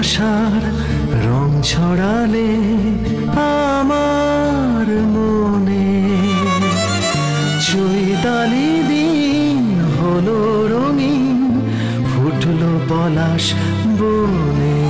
আশার রং ছড়ালে আমার মনে চৈতালি দিন হলো রঙিন ফুটলো পলাশ বনে।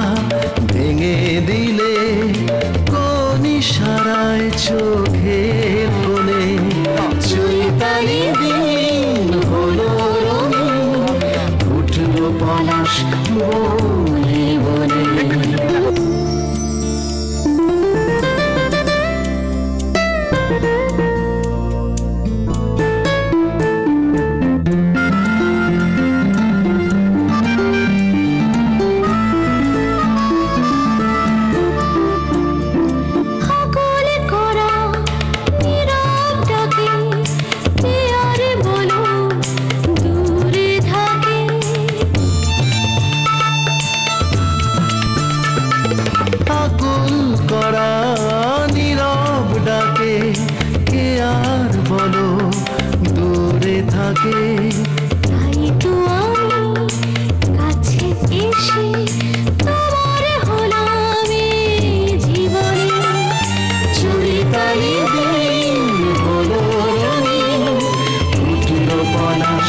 জীবন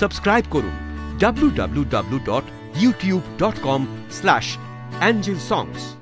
সাবস্ক্রাইব করুন www.youtube.com/anjilsongs